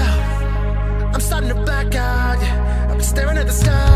I'm starting to black out. Yeah. I've been staring at the sky.